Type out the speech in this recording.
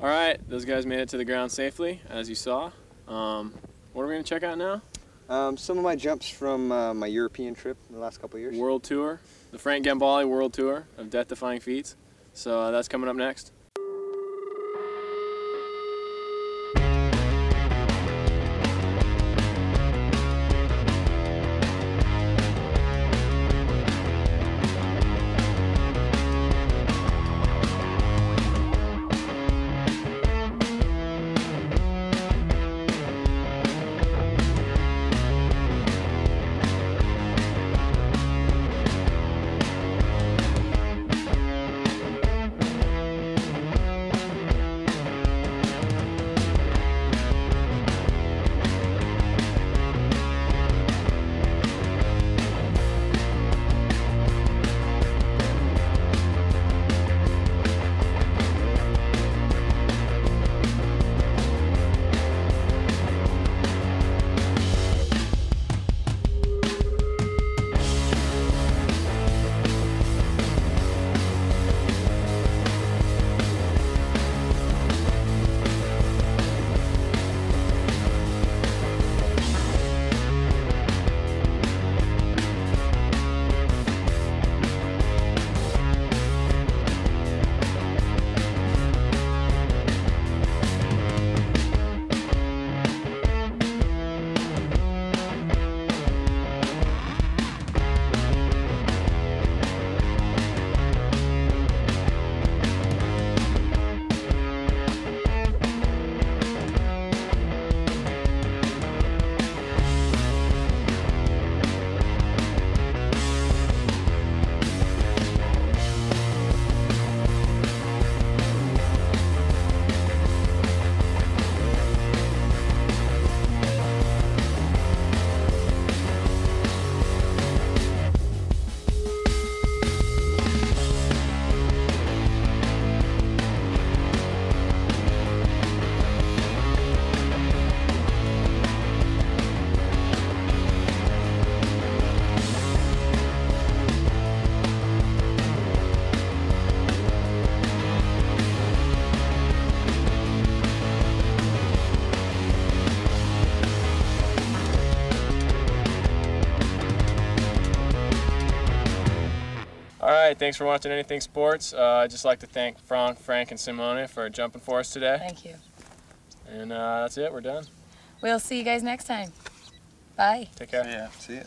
All right, those guys made it to the ground safely, as you saw. Um, what are we going to check out now? Um, some of my jumps from uh, my European trip in the last couple of years. World Tour, the Frank Gambalie World Tour of Death Defying Feats. So uh, that's coming up next. All right, thanks for watching Anything Sports. Uh, I'd just like to thank Frank, Frank, and Simone for jumping for us today. Thank you. And uh, that's it, we're done. We'll see you guys next time. Bye. Take care. Yeah, see it.